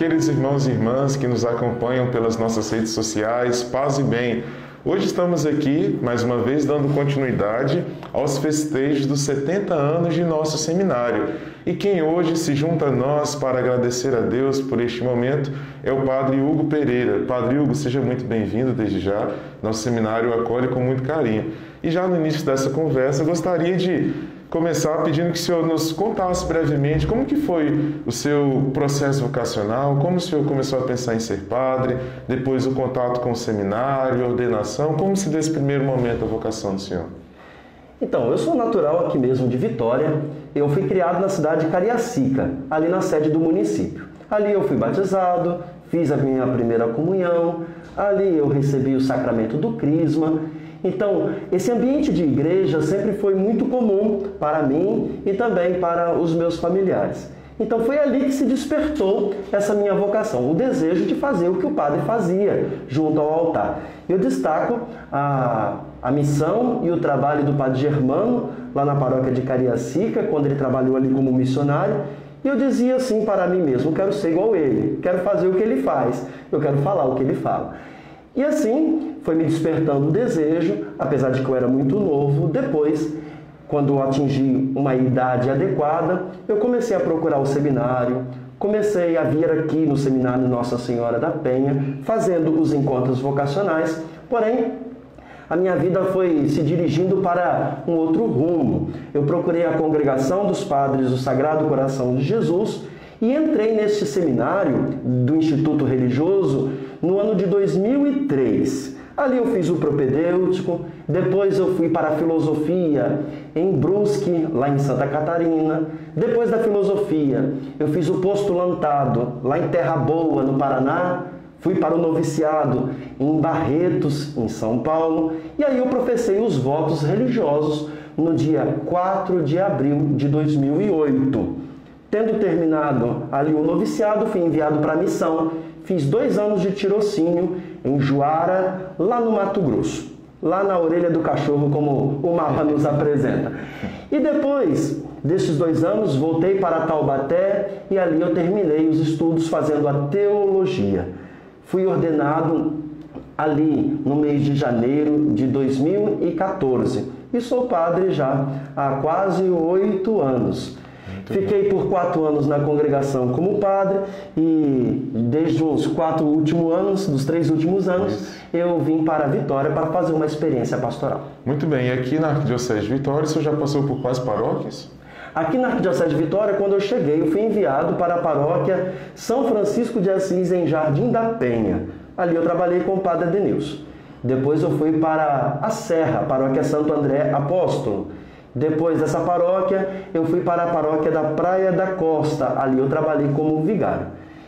queridos irmãos e irmãs que nos acompanham pelas nossas redes sociais, paz e bem. Hoje estamos aqui, mais uma vez, dando continuidade aos festejos dos 70 anos de nosso seminário. E quem hoje se junta a nós para agradecer a Deus por este momento é o Padre Hugo Pereira. Padre Hugo, seja muito bem-vindo desde já. Nosso seminário acolhe com muito carinho. E já no início dessa conversa, gostaria de começar pedindo que o senhor nos contasse brevemente como que foi o seu processo vocacional, como o senhor começou a pensar em ser padre, depois o contato com o seminário, a ordenação, como se deu esse primeiro momento da vocação do senhor? Então, eu sou natural aqui mesmo de Vitória. Eu fui criado na cidade de Cariacica, ali na sede do município. Ali eu fui batizado, fiz a minha primeira comunhão, ali eu recebi o sacramento do crisma então, esse ambiente de igreja sempre foi muito comum para mim e também para os meus familiares. Então foi ali que se despertou essa minha vocação, o desejo de fazer o que o padre fazia junto ao altar. Eu destaco a, a missão e o trabalho do padre Germano, lá na paróquia de Cariacica, quando ele trabalhou ali como missionário, e eu dizia assim para mim mesmo: quero ser igual ele, quero fazer o que ele faz, eu quero falar o que ele fala. E assim foi me despertando o desejo, apesar de que eu era muito novo. Depois, quando atingi uma idade adequada, eu comecei a procurar o seminário, comecei a vir aqui no seminário Nossa Senhora da Penha, fazendo os encontros vocacionais, porém a minha vida foi se dirigindo para um outro rumo. Eu procurei a congregação dos padres do Sagrado Coração de Jesus e entrei neste seminário do Instituto Religioso no ano de 2003. Ali eu fiz o propedêutico, depois eu fui para a filosofia em Brusque, lá em Santa Catarina. Depois da filosofia, eu fiz o postulantado lá em Terra Boa, no Paraná. Fui para o noviciado em Barretos, em São Paulo. E aí eu professei os votos religiosos no dia 4 de abril de 2008. Tendo terminado ali o noviciado, fui enviado para a missão Fiz dois anos de tirocínio em Juara, lá no Mato Grosso, lá na orelha do cachorro, como o mapa nos apresenta. E depois desses dois anos, voltei para Taubaté e ali eu terminei os estudos fazendo a teologia. Fui ordenado ali no mês de janeiro de 2014 e sou padre já há quase oito anos. Fiquei por quatro anos na congregação como padre e desde os quatro últimos anos, dos três últimos anos, Isso. eu vim para Vitória para fazer uma experiência pastoral. Muito bem, e aqui na Arquidiocese de Vitória, você já passou por quais paróquias? Aqui na Arquidiocese de Vitória, quando eu cheguei, eu fui enviado para a paróquia São Francisco de Assis, em Jardim da Penha. Ali eu trabalhei com o padre Adenilson. Depois eu fui para a Serra, paróquia Santo André Apóstolo. Depois dessa paróquia, eu fui para a paróquia da Praia da Costa. Ali eu trabalhei como vigário.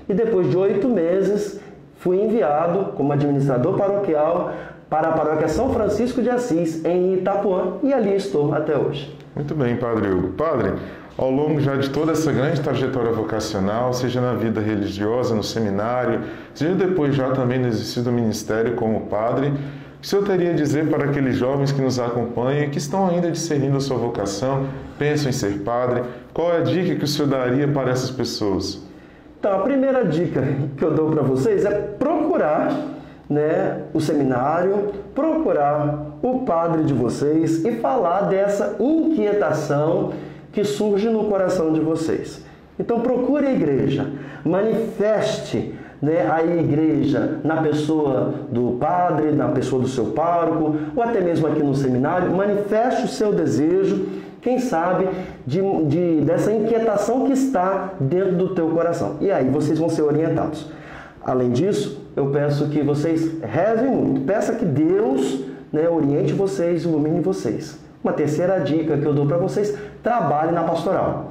E depois de oito meses, fui enviado como administrador paroquial para a paróquia São Francisco de Assis, em Itapuã, e ali estou até hoje. Muito bem, Padre Hugo. Padre, ao longo já de toda essa grande trajetória vocacional, seja na vida religiosa, no seminário, seja depois já também no exercício do ministério como padre, o senhor teria a dizer para aqueles jovens que nos acompanham e que estão ainda discernindo a sua vocação, pensam em ser padre? Qual é a dica que o senhor daria para essas pessoas? Então, a primeira dica que eu dou para vocês é procurar né, o seminário, procurar o padre de vocês e falar dessa inquietação que surge no coração de vocês. Então procure a igreja, manifeste né, a igreja na pessoa do padre, na pessoa do seu pároco, ou até mesmo aqui no seminário, manifeste o seu desejo, quem sabe, de, de, dessa inquietação que está dentro do teu coração. E aí vocês vão ser orientados. Além disso, eu peço que vocês rezem muito. Peça que Deus né, oriente vocês, ilumine vocês. Uma terceira dica que eu dou para vocês: trabalhe na pastoral.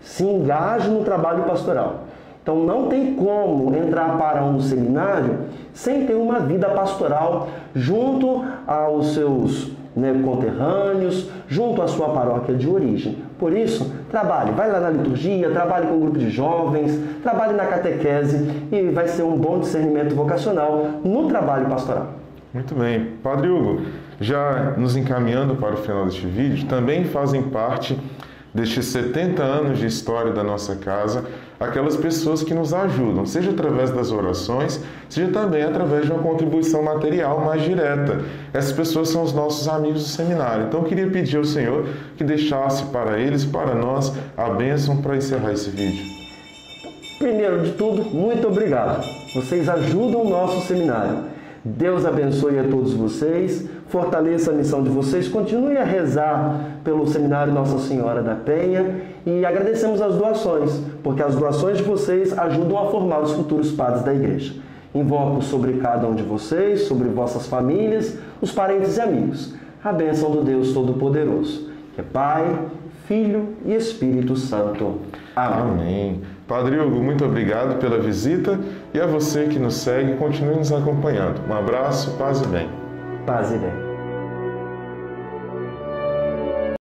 Se engaje no trabalho pastoral. Então não tem como entrar para um seminário sem ter uma vida pastoral junto aos seus né, conterrâneos, junto à sua paróquia de origem. Por isso, trabalhe, vai lá na liturgia, trabalhe com um grupo de jovens, trabalhe na catequese e vai ser um bom discernimento vocacional no trabalho pastoral. Muito bem. Padre Hugo, já nos encaminhando para o final deste vídeo, também fazem parte destes 70 anos de história da nossa casa, aquelas pessoas que nos ajudam, seja através das orações, seja também através de uma contribuição material mais direta. Essas pessoas são os nossos amigos do seminário. Então eu queria pedir ao Senhor que deixasse para eles, para nós, a bênção para encerrar esse vídeo. Primeiro de tudo, muito obrigado. Vocês ajudam o nosso seminário. Deus abençoe a todos vocês, fortaleça a missão de vocês, continue a rezar pelo Seminário Nossa Senhora da Penha e agradecemos as doações, porque as doações de vocês ajudam a formar os futuros padres da igreja. Invoco sobre cada um de vocês, sobre vossas famílias, os parentes e amigos, a bênção do Deus Todo-Poderoso, que é Pai, Filho e Espírito Santo. Amém. Padre Hugo, muito obrigado pela visita e a você que nos segue, continue nos acompanhando. Um abraço, paz e bem. Paz e bem.